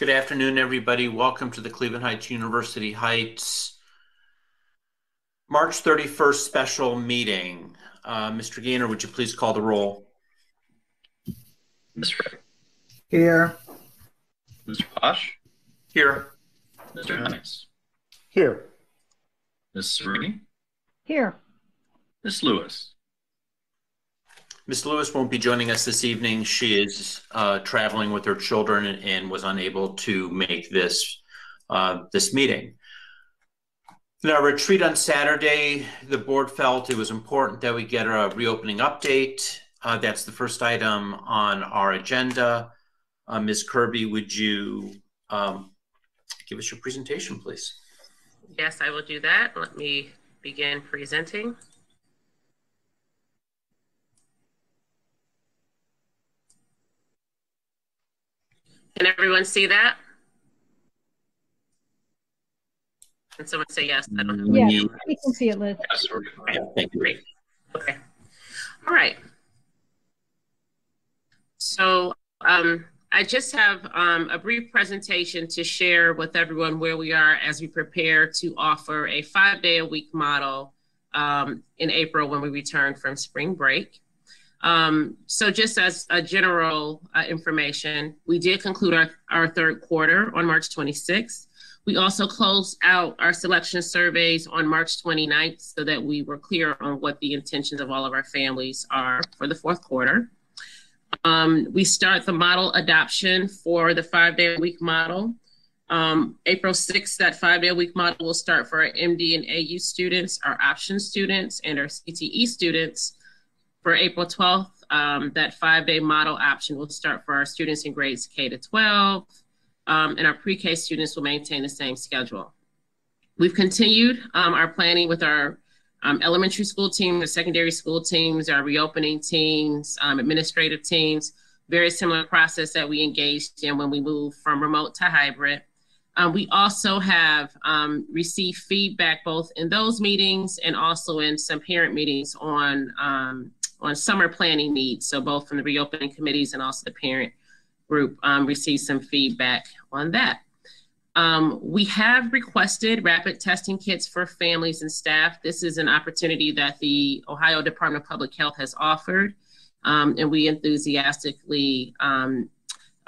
Good afternoon, everybody. Welcome to the Cleveland Heights University Heights March 31st special meeting. Uh, Mr. Gainer, would you please call the roll? Ms. Frick, Here. Mr. Posch, Here. Mr. Hennings, Here. Ms. Sourini, Here. Ms. Lewis. Ms. Lewis won't be joining us this evening. She is uh, traveling with her children and was unable to make this uh, this meeting. In our retreat on Saturday, the board felt it was important that we get a reopening update. Uh, that's the first item on our agenda. Uh, Ms. Kirby, would you um, give us your presentation, please? Yes, I will do that. Let me begin presenting. Can everyone see that? Can someone say yes? I don't have Yeah, You- we can see it, Liz. Yes, we're good. Yeah, thank you. Great. Okay. All right. So um, I just have um, a brief presentation to share with everyone where we are as we prepare to offer a five day a week model um, in April when we return from spring break. Um, so just as a general uh, information, we did conclude our, our third quarter on March 26th. We also closed out our selection surveys on March 29th so that we were clear on what the intentions of all of our families are for the fourth quarter. Um, we start the model adoption for the five day week model. Um, April 6th, that five day week model will start for our MD and AU students, our option students, and our CTE students. For April 12th, um, that five day model option will start for our students in grades K to 12, um, and our pre K students will maintain the same schedule. We've continued um, our planning with our um, elementary school team, the secondary school teams, our reopening teams, um, administrative teams, very similar process that we engaged in when we moved from remote to hybrid. Um, we also have um, received feedback both in those meetings and also in some parent meetings on um, on summer planning needs. So both from the reopening committees and also the parent group um, received some feedback on that. Um, we have requested rapid testing kits for families and staff. This is an opportunity that the Ohio Department of Public Health has offered, um, and we enthusiastically um,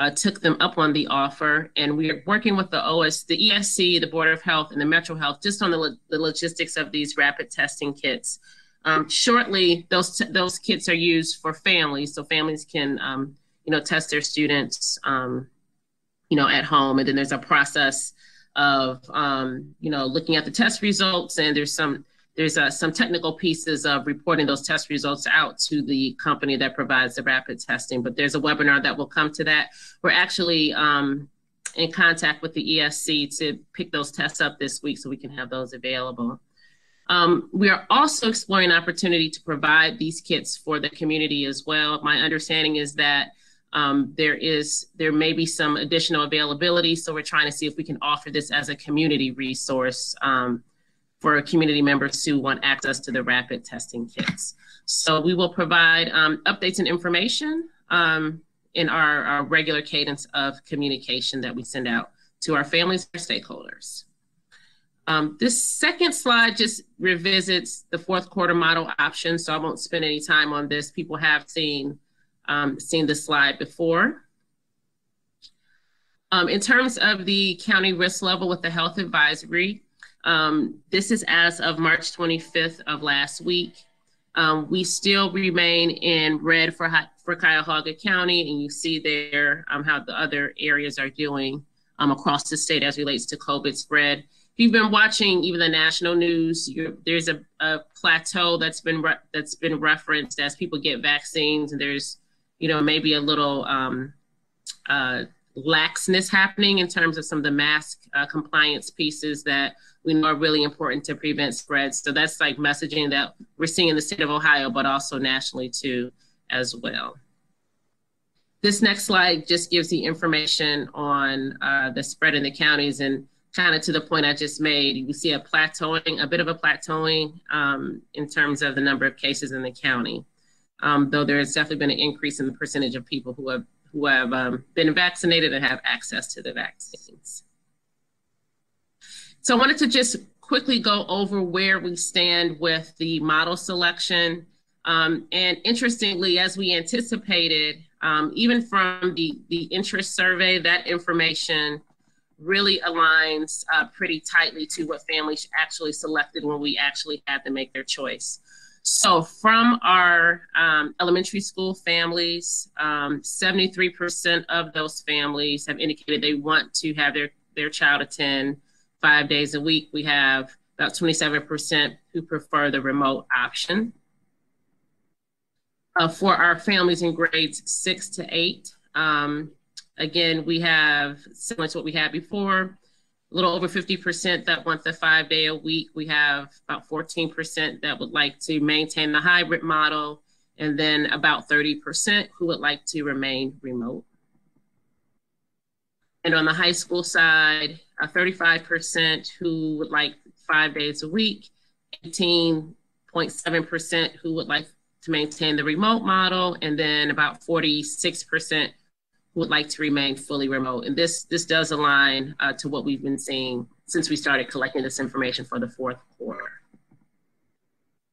uh, took them up on the offer. And we are working with the OS, the ESC, the Board of Health, and the Metro Health just on the, lo- the logistics of these rapid testing kits. Um, shortly, those t- those kits are used for families, so families can um, you know test their students um, you know at home, and then there's a process of um, you know looking at the test results, and there's some there's uh, some technical pieces of reporting those test results out to the company that provides the rapid testing. But there's a webinar that will come to that. We're actually um, in contact with the ESC to pick those tests up this week so we can have those available. Um, we are also exploring an opportunity to provide these kits for the community as well. My understanding is that um, there is there may be some additional availability, so we're trying to see if we can offer this as a community resource um, for community members who want access to the rapid testing kits. So we will provide um, updates and information um, in our, our regular cadence of communication that we send out to our families and stakeholders. Um, this second slide just revisits the fourth quarter model option, so I won't spend any time on this. People have seen um, seen the slide before. Um, in terms of the county risk level with the health advisory, um, this is as of March 25th of last week. Um, we still remain in red for, for Cuyahoga County, and you see there um, how the other areas are doing across the state as relates to COVID spread. If you've been watching even the national news, there's a, a, plateau that's been that's been referenced as people get vaccines, and there's you know maybe a little um, uh, laxness happening in terms of some of the mask uh, compliance pieces that we know are really important to prevent spread. So that's like messaging that we're seeing in the state of Ohio, but also nationally too, as well. This next slide just gives the information on uh, the spread in the counties and kind of to the point I just made, we see a plateauing, a bit of a plateauing um, in terms of the number of cases in the county. Um, though there has definitely been an increase in the percentage of people who have who have um, been vaccinated and have access to the vaccines. So I wanted to just quickly go over where we stand with the model selection. Um, and interestingly, as we anticipated, um, even from the, the interest survey, that information really aligns uh, pretty tightly to what families actually selected when we actually had to make their choice. So from our um, elementary school families, 73% um, of those families have indicated they want to have their, their child attend five days a week. We have about 27% who prefer the remote option. Uh, for our families in grades six to eight, um, again, we have similar to what we had before, a little over 50% that want the five day a week. We have about 14% that would like to maintain the hybrid model, and then about 30% who would like to remain remote. And on the high school side, uh, 35% who would like five days a week, 18.7% who would like to maintain the remote model, and then about 46% would like to remain fully remote. And this this does align uh, to what we've been seeing since we started collecting this information for the fourth quarter.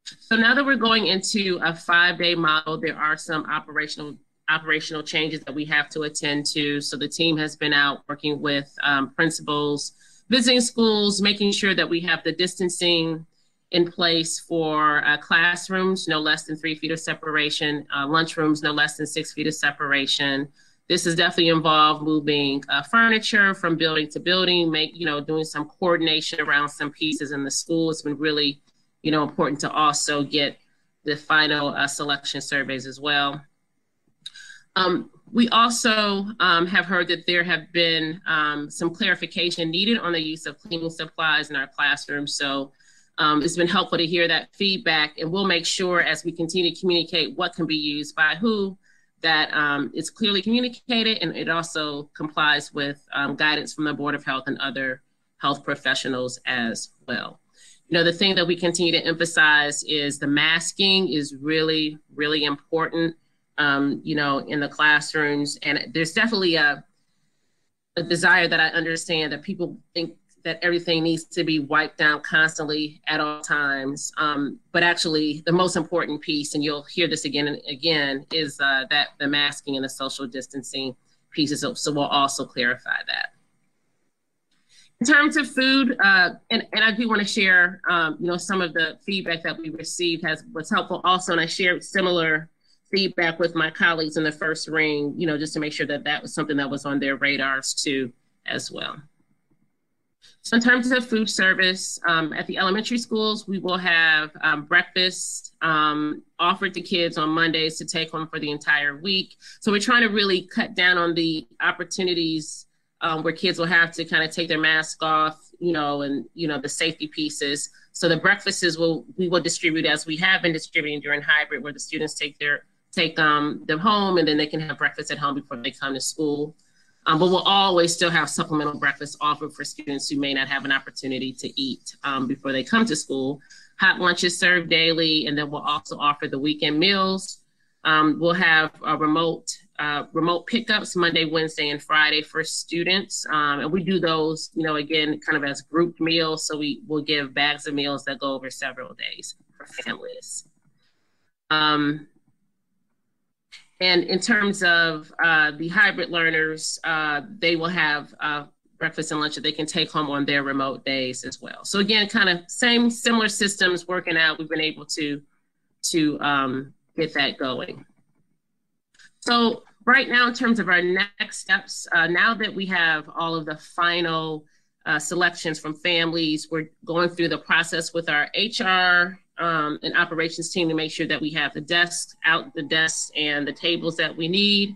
So now that we're going into a five-day model, there are some operational operational changes that we have to attend to. So the team has been out working with um, principals, visiting schools, making sure that we have the distancing in place for uh, classrooms, no less than three feet of separation, uh, lunchrooms, no less than six feet of separation. This has definitely involved moving uh, furniture from building to building, make you know doing some coordination around some pieces in the school. It's been really, you know, important to also get the final uh, selection surveys as well. Um, we also um, have heard that there have been um, some clarification needed on the use of cleaning supplies in our classrooms. So um, it's been helpful to hear that feedback, and we'll make sure as we continue to communicate what can be used by who, that um, it's clearly communicated and it also complies with um, guidance from the Board of Health and other health professionals as well. You know, the thing that we continue to emphasize is the masking is really, really important, um, you know, in the classrooms. And there's definitely a, a desire that I understand that people think that everything needs to be wiped down constantly at all times. Um, but actually, the most important piece, and you'll hear this again and again, is uh, that the masking and the social distancing pieces. So, so we'll also clarify that. In terms of food, uh, and, and I do want to share, um, you know, some of the feedback that we received has was helpful also, and I shared similar feedback with my colleagues in the first ring, you know, just to make sure that that was something that was on their radars too, as well. So in terms of food service, um, at the elementary schools, we will have um, breakfast um, offered to kids on Mondays to take home for the entire week. So we're trying to really cut down on the opportunities um, where kids will have to kind of take their mask off, you know, and you know the safety pieces. So the breakfasts will we will distribute as we have been distributing during hybrid, where the students take their take um, them home and then they can have breakfast at home before they come to school. Um, but we'll always still have supplemental breakfast offered for students who may not have an opportunity to eat um, before they come to school. Hot lunches served daily, and then we'll also offer the weekend meals. Um, we'll have a remote uh, remote pickups Monday, Wednesday, and Friday for students, um, and we do those, you know, again, kind of as grouped meals. So we will give bags of meals that go over several days for families. Um, and in terms of uh, the hybrid learners, uh, they will have uh, breakfast and lunch that they can take home on their remote days as well. So again, kind of same similar systems working out. We've been able to to um, get that going. So right now, in terms of our next steps, uh, now that we have all of the final uh, selections from families, we're going through the process with our HR um, an operations team to make sure that we have the desks out, the desks and the tables that we need.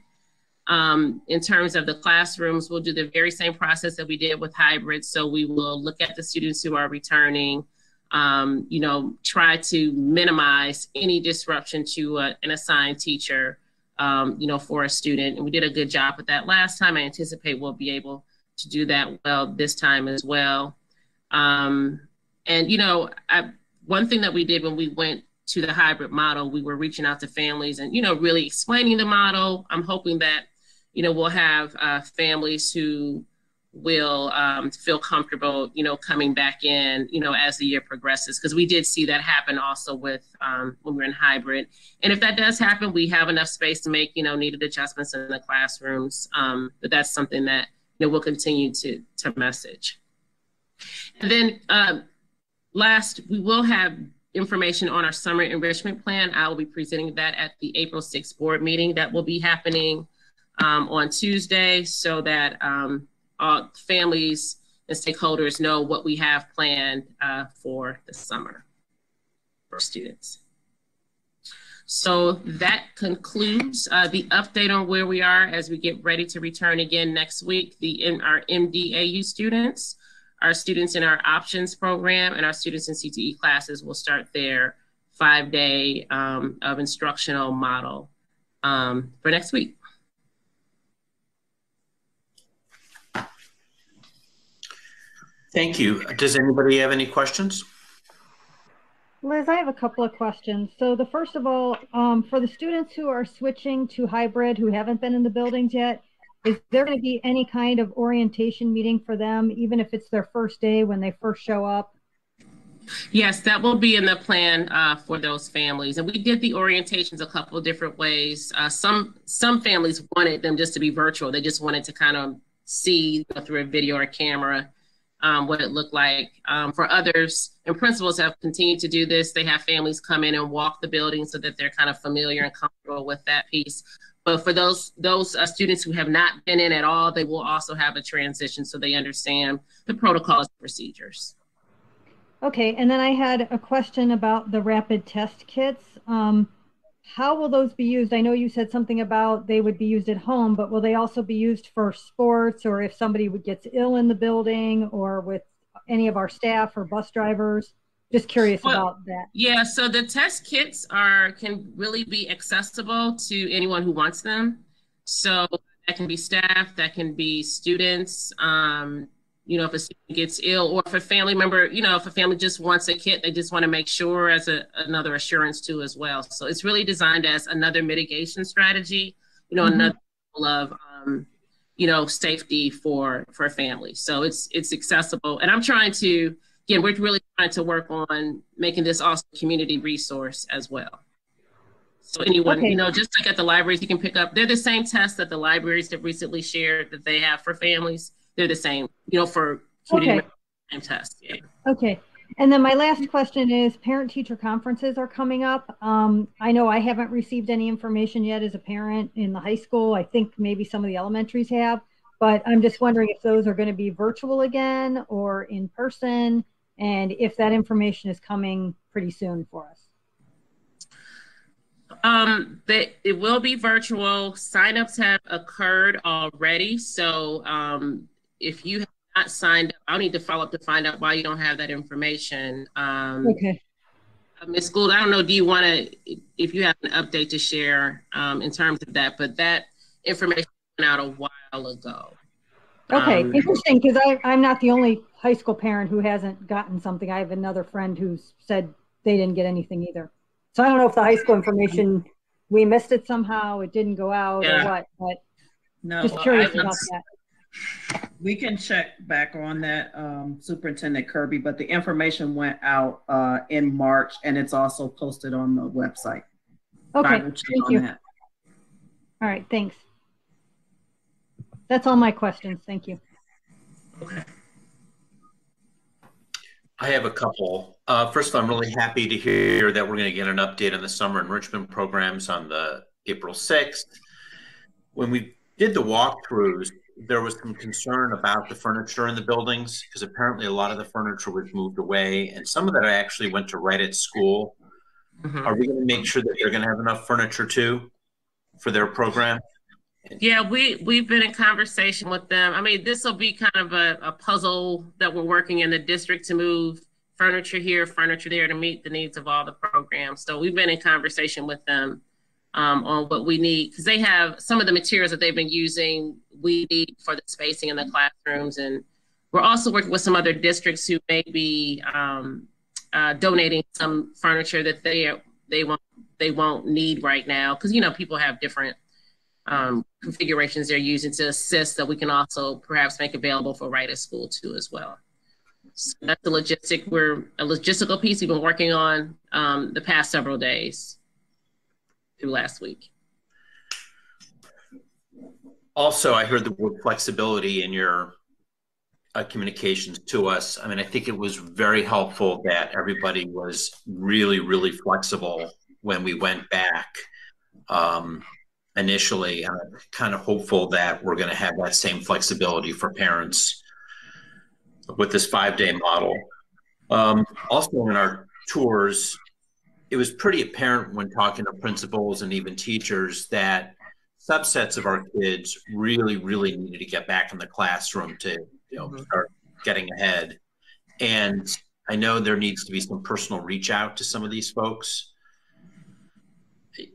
Um, in terms of the classrooms, we'll do the very same process that we did with hybrid. So we will look at the students who are returning, um, you know, try to minimize any disruption to a, an assigned teacher, um, you know, for a student. And we did a good job with that last time. I anticipate we'll be able to do that well this time as well. Um, and, you know, I, one thing that we did when we went to the hybrid model, we were reaching out to families and, you know, really explaining the model. I'm hoping that, you know, we'll have uh, families who will um, feel comfortable, you know, coming back in, you know, as the year progresses. Because we did see that happen also with um, when we we're in hybrid. And if that does happen, we have enough space to make, you know, needed adjustments in the classrooms. Um, but that's something that you know we'll continue to to message. And then uh, last, we will have information on our summer enrichment plan. I will be presenting that at the April 6th board meeting that will be happening um, on Tuesday so that um, all families and stakeholders know what we have planned uh, for the summer for students. So that concludes uh, the update on where we are as we get ready to return again next week. The in our MDAU students, our students in our options program, and our students in CTE classes will start their five day um, of instructional model um, for next week. Thank you. Does anybody have any questions? Liz, I have a couple of questions. So the first of all, um, for the students who are switching to hybrid, who haven't been in the buildings yet, is there going to be any kind of orientation meeting for them, even if it's their first day when they first show up? Yes, that will be in the plan uh, for those families, and we did the orientations a couple different ways. Uh, some some families wanted them just to be virtual; they just wanted to kind of see you know, through a video or a camera um, what it looked like. Um, for others, and principals have continued to do this. They have families come in and walk the building so that they're kind of familiar and comfortable with that piece. But for those those uh, students who have not been in at all, they will also have a transition so they understand the protocols and procedures. Okay, and then I had a question about the rapid test kits. Um, how will those be used? I know you said something about they would be used at home, but will they also be used for sports or if somebody gets ill in the building or with any of our staff or bus drivers? Just curious well, about that. Yeah, so the test kits are can really be accessible to anyone who wants them. So that can be staff, that can be students, um, you know, if a student gets ill or if a family member, you know, if a family just wants a kit, they just want to make sure as a, another assurance too as well. So it's really designed as another mitigation strategy, you know, mm-hmm. another level of, um, you know, safety for for families. So it's it's accessible, and I'm trying to again, we're really trying to work on making this also a community resource as well. So anyone, okay. you know, just like at the libraries, you can pick up. They're the same tests that the libraries have recently shared that they have for families they're the same, you know, for okay. same test. Yeah. Okay. And then my last question is parent teacher conferences are coming up. Um, I know I haven't received any information yet as a parent in the high school. I think maybe some of the elementaries have, but I'm just wondering if those are going to be virtual again or in person and if that information is coming pretty soon for us. Um, that it will be virtual. Signups have occurred already. So um, if you have not signed up, I'll need to follow up to find out why you don't have that information. Um, okay. Uh, Ms. Gould, I don't know, do you want to, if you have an update to share um, in terms of that, but that information went out a while ago. Okay, um, interesting, because I'm not the only high school parent who hasn't gotten something. I have another friend who's said they didn't get anything either. So I don't know if the high school information, we missed it somehow, it didn't go out yeah. or what, but no, just curious about that. We can check back on that, um, Superintendent Kirby, but the information went out uh, in March and it's also posted on the website. Okay, thank you. That. All right, thanks. That's all my questions. Thank you. Okay. I have a couple. Uh, first, I'm really happy to hear that we're going to get an update on the summer enrichment programs on the April 6th. When we did the walkthroughs, there was some concern about the furniture in the buildings because apparently a lot of the furniture was moved away, and some of that I actually went to right at school. Mm-hmm. Are we going to make sure that they're going to have enough furniture too for their program? Yeah, we we've been in conversation with them. I mean, this will be kind of a, a puzzle that we're working in the district to move furniture here, furniture there to meet the needs of all the programs. So we've been in conversation with them um, on what we need because they have some of the materials that they've been using we need for the spacing in the classrooms and we're also working with some other districts who may be um, uh, donating some furniture that they they won't they won't need right now because you know people have different um, configurations they're using to assist that we can also perhaps make available for right at school too as well. So that's the logistic. We're a logistical piece we've been working on um, the past several days through last week. Also, I heard the word flexibility in your uh, communications to us. I mean, I think it was very helpful that everybody was really, really flexible when we went back um, initially. I'm kind of hopeful that we're going to have that same flexibility for parents with this five day model. Um, also, in our tours, it was pretty apparent when talking to principals and even teachers that subsets of our kids really, really needed to get back in the classroom to you know mm-hmm. start getting ahead. And I know there needs to be some personal reach out to some of these folks.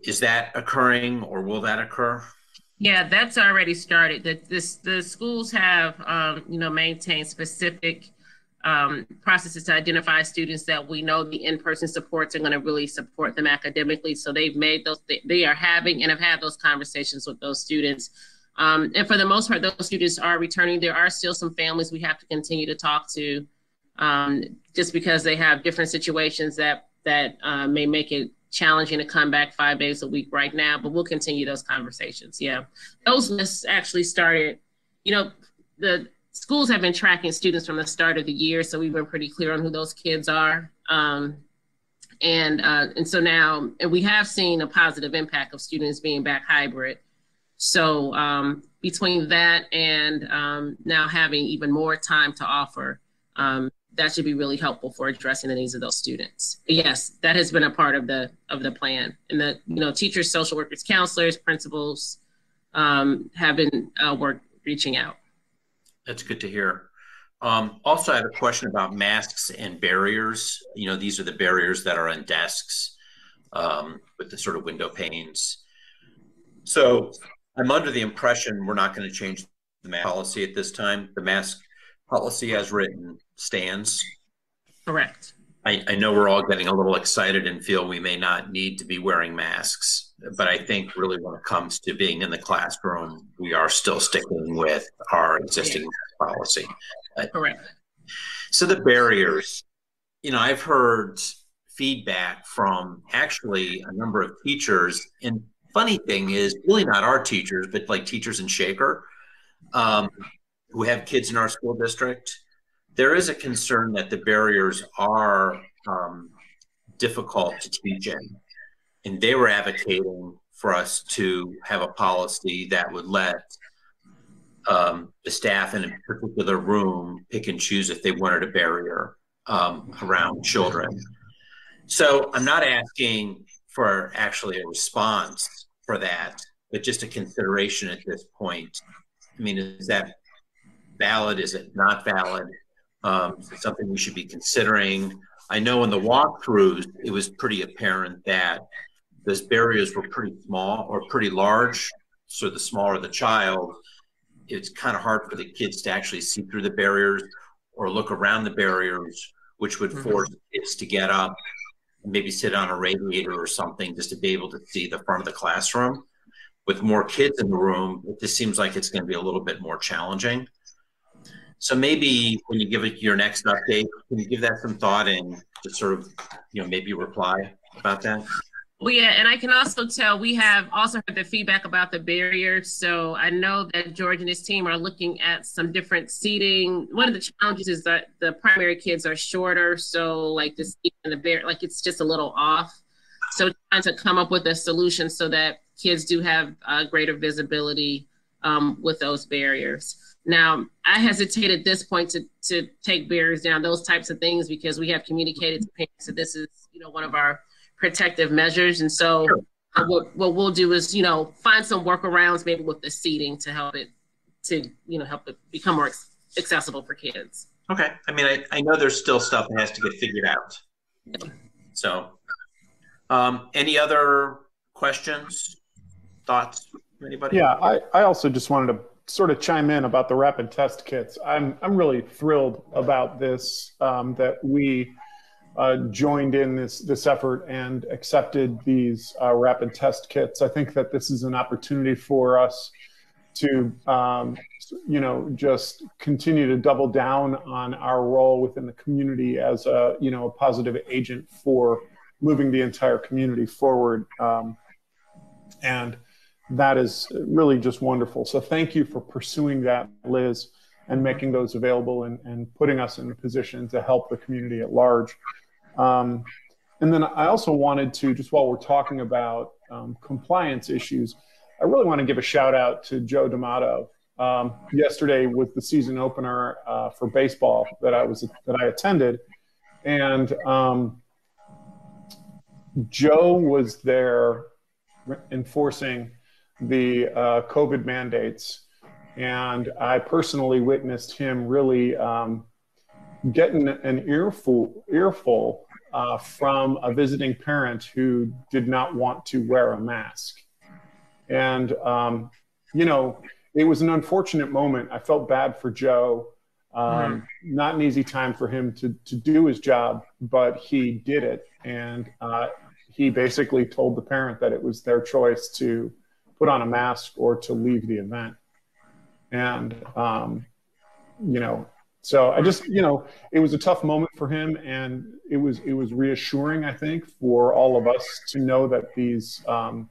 Is that occurring, or will that occur? Yeah, that's already started. The, this, the schools have, um, you know, maintained specific um, processes to identify students that we know the in-person supports are going to really support them academically. So they've made those, they are having and have had those conversations with those students. Um, and for the most part, those students are returning. There are still some families we have to continue to talk to um, just because they have different situations that, that uh, may make it challenging to come back five days a week right now, but we'll continue those conversations. Yeah. Those lists actually started, you know, the schools have been tracking students from the start of the year, so we've been pretty clear on who those kids are. Um, and uh, and so now, and we have seen a positive impact of students being back hybrid. So um, between that and um, now having even more time to offer, um, that should be really helpful for addressing the needs of those students. Yes, that has been a part of the of the plan, and the you know teachers, social workers, counselors, principals um, have been uh, work reaching out. That's good to hear. Um, also, I have a question about masks and barriers. You know, these are the barriers that are on desks um, with the sort of window panes. So I'm under the impression we're not going to change the mask policy at this time. The mask policy as written stands. Correct. I, I know we're all getting a little excited and feel we may not need to be wearing masks, but I think really when it comes to being in the classroom, we are still sticking with our existing yeah. policy. Correct. So the barriers, you know, I've heard feedback from actually a number of teachers. And funny thing is, really not our teachers, but like teachers in Shaker um, who have kids in our school district there is a concern that the barriers are um, difficult to teach in. And they were advocating for us to have a policy that would let um, the staff in a particular room pick and choose if they wanted a barrier um, around children. So I'm not asking for actually a response for that, but just a consideration at this point. I mean, is that valid? Is it not valid? um, something we should be considering. I know in the walkthroughs, it was pretty apparent that those barriers were pretty small or pretty large. So the smaller the child, it's kind of hard for the kids to actually see through the barriers or look around the barriers, which would mm-hmm. force kids to get up and maybe sit on a radiator or something just to be able to see the front of the classroom. With more kids in the room, it just seems like it's going to be a little bit more challenging. So maybe when you give it your next update, can you give that some thought and just sort of, you know, maybe reply about that? Well, yeah, and I can also tell we have also heard the feedback about the barriers. So I know that George and his team are looking at some different seating. One of the challenges is that the primary kids are shorter, so like the seat and the bear, like it's just a little off. So trying to come up with a solution so that kids do have uh, greater visibility um, with those barriers. Now, I hesitate at this point to, to take barriers down, those types of things, because we have communicated to parents that this is, you know, one of our protective measures. And so sure. uh, what, what we'll do is, you know, find some workarounds maybe with the seating to help it, to, you know, help it become more accessible for kids. Okay. I mean, I, I know there's still stuff that has to get figured out. Yeah. So, um, any other questions, thoughts, anybody? Yeah, I, I also just wanted to sort of chime in about the rapid test kits. I'm I'm really thrilled about this um, that we uh, joined in this this effort and accepted these uh, rapid test kits. I think that this is an opportunity for us to, um, you know, just continue to double down on our role within the community as a, you know, a positive agent for moving the entire community forward. Um, and that is really just wonderful. So thank you for pursuing that, Liz, and making those available and, and putting us in a position to help the community at large. Um, and then I also wanted to, just while we're talking about um, compliance issues, I really want to give a shout out to Joe D'Amato. Um, yesterday was the season opener uh, for baseball that I was that I attended, and um, Joe was there enforcing the uh, COVID mandates, and I personally witnessed him really um, getting an earful earful uh, from a visiting parent who did not want to wear a mask. And, um, you know, it was an unfortunate moment. I felt bad for Joe. Um, mm. Not an easy time for him to, to do his job, but he did it. And uh, he basically told the parent that it was their choice to put on a mask or to leave the event. And, um, you know, so I just, you know, it was a tough moment for him, and it was it was reassuring, I think, for all of us to know that these um,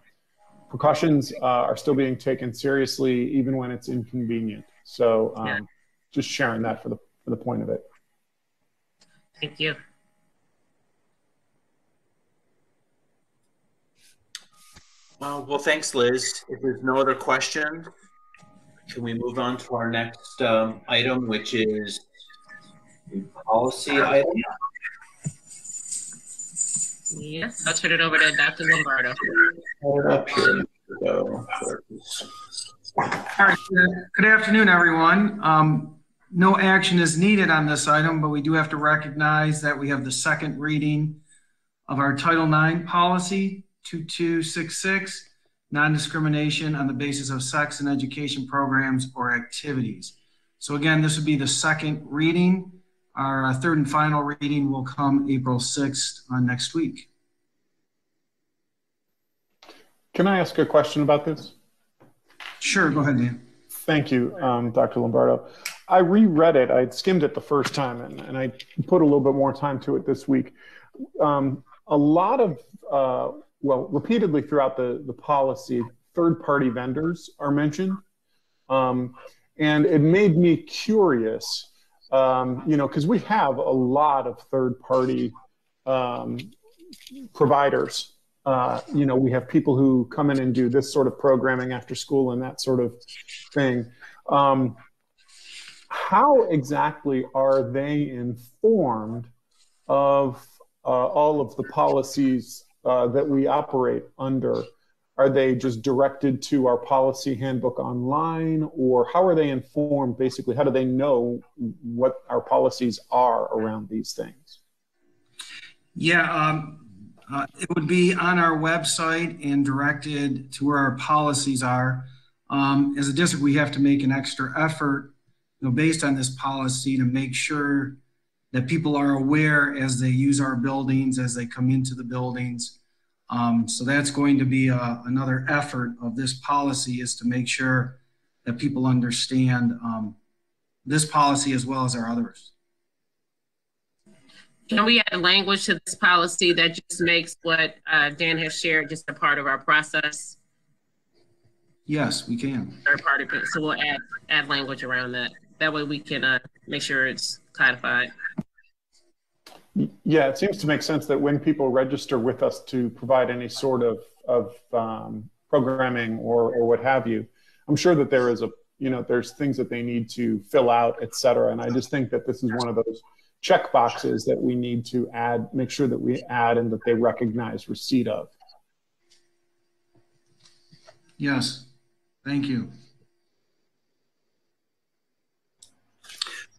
precautions uh, are still being taken seriously, even when it's inconvenient. So, um, just sharing that for the for the point of it. Thank you. Uh, well, thanks, Liz. If there's no other questions, can we move on to our next um, item, which is the policy item? Yes, I'll turn it over to Dr. Lombardo. All right, good afternoon, everyone. Um, no action is needed on this item, but we do have to recognize that we have the second reading of our Title IX policy 2266 non-discrimination on the basis of sex and education programs or activities. So again, this would be the second reading. Our uh, third and final reading will come April 6th on next week. Can I ask a question about this? Sure, go ahead, Dan. Thank you, um, Dr. Lombardo. I reread it. I skimmed it the first time, and, and I put a little bit more time to it this week. Um, a lot of uh, well, repeatedly throughout the, the policy, third party vendors are mentioned. Um, and it made me curious, um, you know, because we have a lot of third party um, providers. Uh, you know, we have people who come in and do this sort of programming after school and that sort of thing. Um, how exactly are they informed of uh, all of the policies uh, that we operate under? Are they just directed to our policy handbook online, or how are they informed? Basically, how do they know what our policies are around these things? Yeah, um, uh, it would be on our website and directed to where our policies are. Um, as a district, we have to make an extra effort, you know, based on this policy, to make sure that people are aware as they use our buildings, as they come into the buildings. Um, so that's going to be a, uh, another effort of this policy is to make sure that people understand um, this policy as well as our others. Can we add language to this policy that just makes what uh, Dan has shared just a part of our process? Yes, we can. Or part of it. So we'll add add language around that. That way we can uh, make sure it's codified. Yeah, it seems to make sense that when people register with us to provide any sort of, of um, programming or, or what have you, I'm sure that there is a, you know, there's things that they need to fill out, et cetera. And I just think that this is one of those check boxes that we need to add, make sure that we add and that they recognize receipt of. Yes, thank you.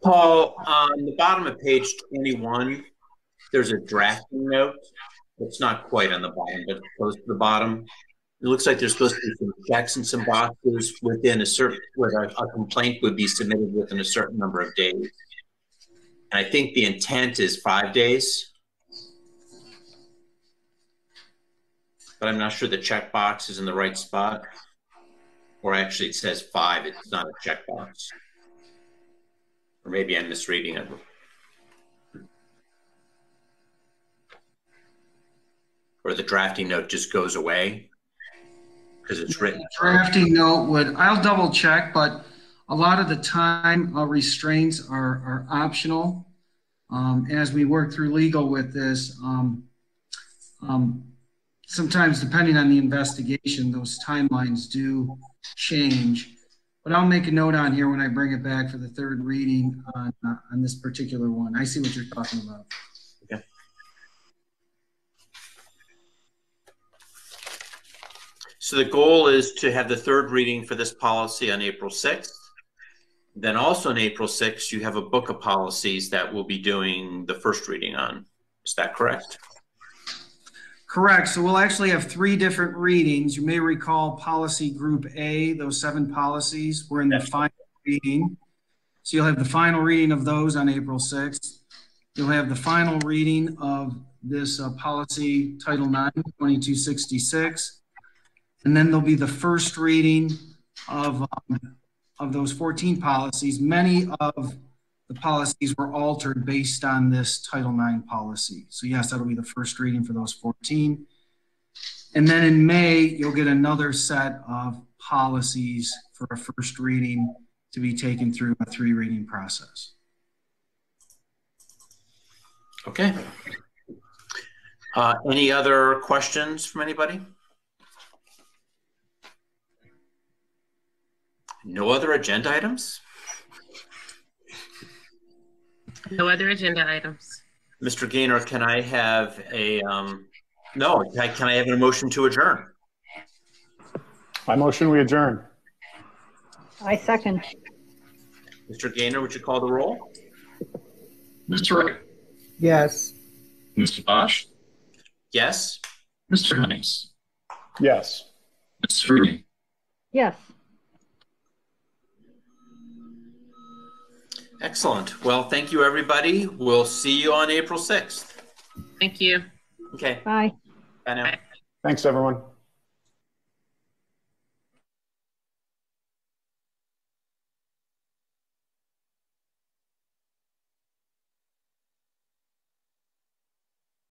Paul, on the bottom of page 21, there's a drafting note. It's not quite on the bottom, but close to the bottom. It looks like there's supposed to be some checks and some boxes within a certain where a, complaint would be submitted within a certain number of days. And I think the intent is five days. But I'm not sure the checkbox is in the right spot. Or actually, it says five. It's not a checkbox. Or maybe I'm misreading it. Or the drafting note just goes away because it's written. Drafting note would, I'll double check, but a lot of the time uh, restraints are, are optional. Um, as we work through legal with this, um, um, sometimes depending on the investigation, those timelines do change. But I'll make a note on here when I bring it back for the third reading on, uh, on this particular one. I see what you're talking about. So the goal is to have the third reading for this policy on April 6th. Then also on April 6th, you have a book of policies that we'll be doing the first reading on. Is that correct? Correct. So we'll actually have three different readings. You may recall policy group A, those seven policies were in the final reading. So you'll have the final reading of those on April 6th. You'll have the final reading of this uh, policy Title IX, 2266. And then there'll be the first reading of, um, of those 14 policies. Many of the policies were altered based on this Title IX policy. So yes, that'll be the first reading for those 14. And then in May, you'll get another set of policies for a first reading to be taken through a three reading process. Okay. Uh, any other questions from anybody? No other agenda items? No other agenda items. Mr. Gainer, can I have a, um, no, can I- can I have a motion to adjourn? I motion we adjourn. I second. Mr. Gainer, would you call the roll? Mr. Wright, Yes. Mr. Posch, Yes? Mr. Heintz, Yes. Ms. Sweeney, Yes. Excellent. Well, thank you, everybody. We'll see you on April 6th. Thank you. Okay, Bye. bye now. Thanks, everyone.